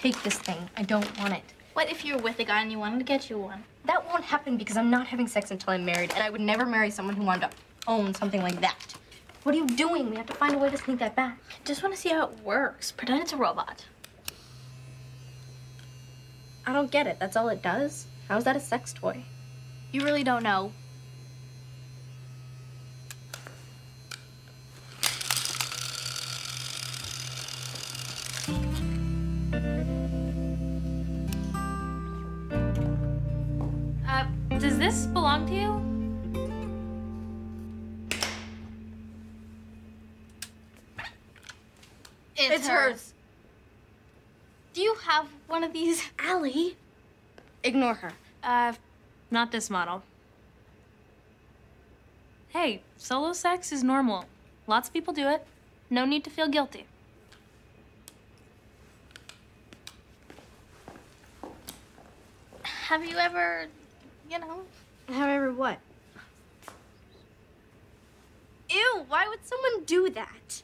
take this thing. I don't want it. What if you're with a guy and you wanted to get you one? That won't happen because I'm not having sex until I'm married, and I would never marry someone who wanted to own something like that. What are you doing? We have to find a way to sneak that back. Just want to see how it works. Pretend it's a robot. I don't get it. That's all it does? How is that a sex toy? You really don't know. Does this belong to you? It's, hers. Do you have one of these? Alli. Ignore her. Uh, not this model. Hey, solo sex is normal. Lots of people do it. No need to feel guilty. Have you ever, you know? However, what? Ew, why would someone do that?